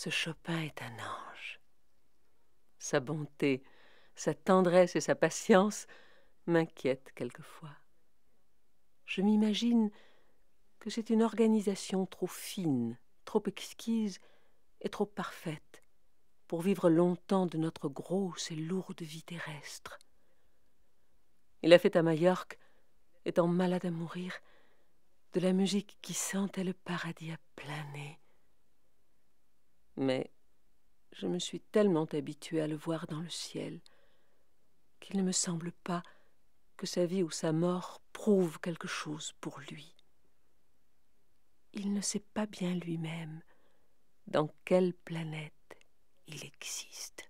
Ce Chopin est un ange. Sa bonté, sa tendresse et sa patience m'inquiètent quelquefois. Je m'imagine que c'est une organisation trop fine, trop exquise et trop parfaite pour vivre longtemps de notre grosse et lourde vie terrestre. Il a fait à Majorque, étant malade à mourir, de la musique qui sentait le paradis à plein nez. Mais je me suis tellement habituée à le voir dans le ciel qu'il ne me semble pas que sa vie ou sa mort prouve quelque chose pour lui. Il ne sait pas bien lui-même dans quelle planète il existe.